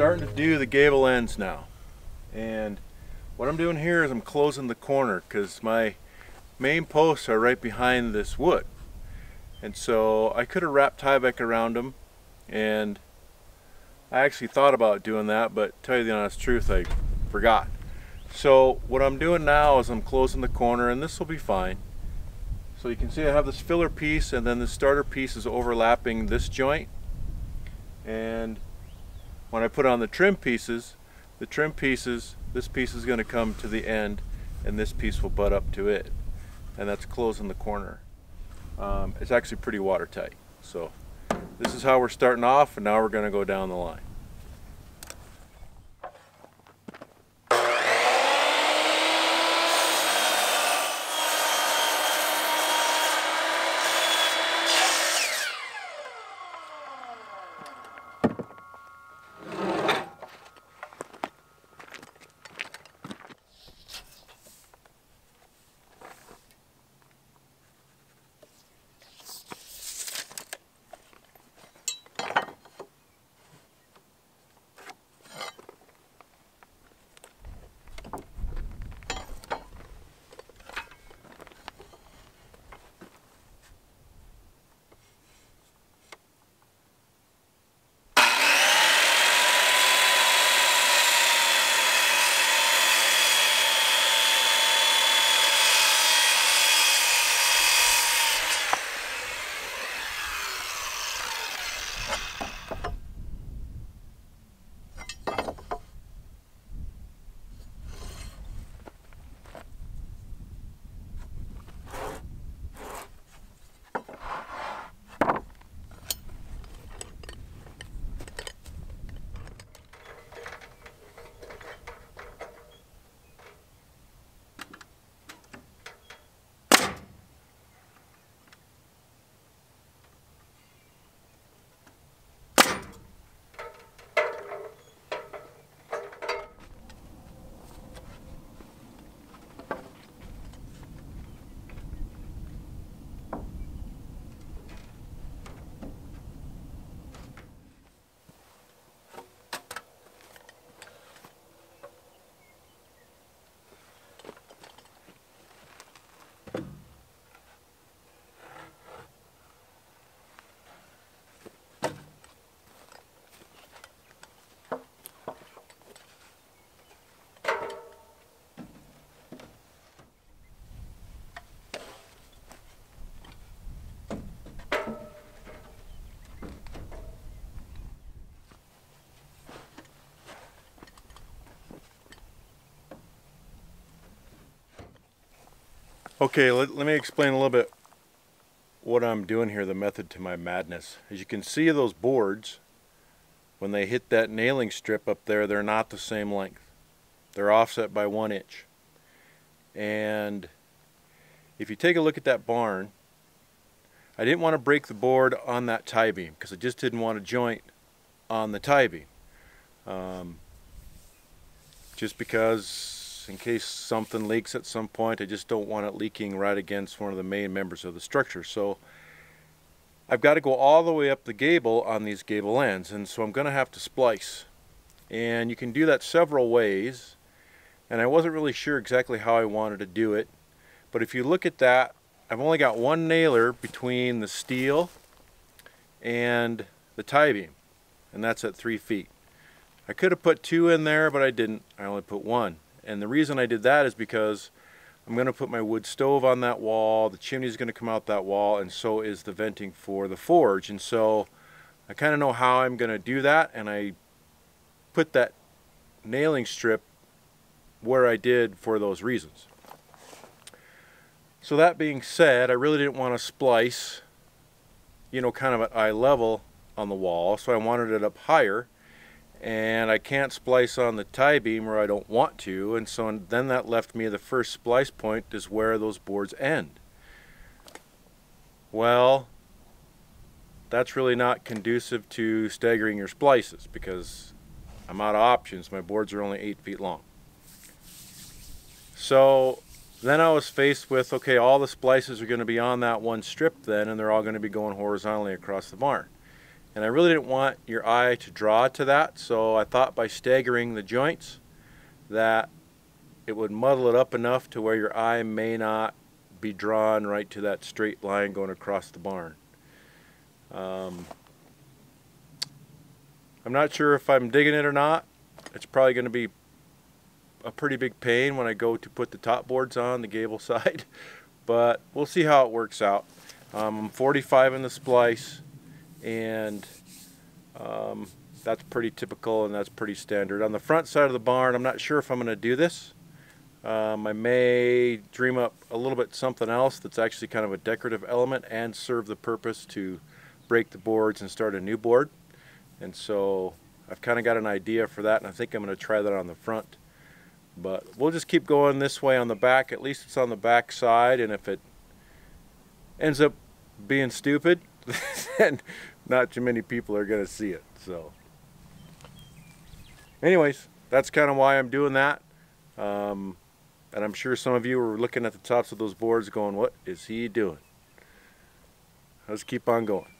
starting to do the gable ends now. And what I'm doing here is I'm closing the corner because my main posts are right behind this wood. And so I could have wrapped Tyvek around them and I actually thought about doing that, but tell you the honest truth, I forgot. So what I'm doing now is I'm closing the corner and this will be fine. So you can see I have this filler piece and then the starter piece is overlapping this joint. And when I put on the trim pieces, the trim pieces, this piece is going to come to the end and this piece will butt up to it. And that's closing the corner. Um, it's actually pretty watertight. So this is how we're starting off and now we're going to go down the line. Okay, let, let me explain a little bit what I'm doing here, the method to my madness. As you can see those boards, when they hit that nailing strip up there, they're not the same length. They're offset by one inch. And if you take a look at that barn, I didn't want to break the board on that tie beam because I just didn't want a joint on the tie beam. Um, just because in case something leaks at some point. I just don't want it leaking right against one of the main members of the structure. So I've got to go all the way up the gable on these gable ends and so I'm going to have to splice. And you can do that several ways and I wasn't really sure exactly how I wanted to do it. But if you look at that, I've only got one nailer between the steel and the tie beam and that's at three feet. I could have put two in there but I didn't. I only put one. And the reason I did that is because I'm going to put my wood stove on that wall, the chimney is going to come out that wall, and so is the venting for the forge. And so I kind of know how I'm going to do that, and I put that nailing strip where I did for those reasons. So that being said, I really didn't want to splice, you know, kind of at eye level on the wall, so I wanted it up higher and I can't splice on the tie beam where I don't want to and so then that left me the first splice point is where those boards end. Well that's really not conducive to staggering your splices because I'm out of options. My boards are only 8 feet long. So then I was faced with okay all the splices are going to be on that one strip then and they're all going to be going horizontally across the barn. And I really didn't want your eye to draw to that, so I thought by staggering the joints that it would muddle it up enough to where your eye may not be drawn right to that straight line going across the barn. Um, I'm not sure if I'm digging it or not. It's probably going to be a pretty big pain when I go to put the top boards on the gable side, but we'll see how it works out. Um, I'm 45 in the splice, and um, that's pretty typical and that's pretty standard. On the front side of the barn, I'm not sure if I'm going to do this. Um, I may dream up a little bit something else that's actually kind of a decorative element and serve the purpose to break the boards and start a new board. And so I've kind of got an idea for that and I think I'm going to try that on the front. But we'll just keep going this way on the back. At least it's on the back side and if it ends up being stupid, then not too many people are going to see it. So anyways, that's kind of why I'm doing that. Um, and I'm sure some of you were looking at the tops of those boards going, what is he doing? Let's keep on going.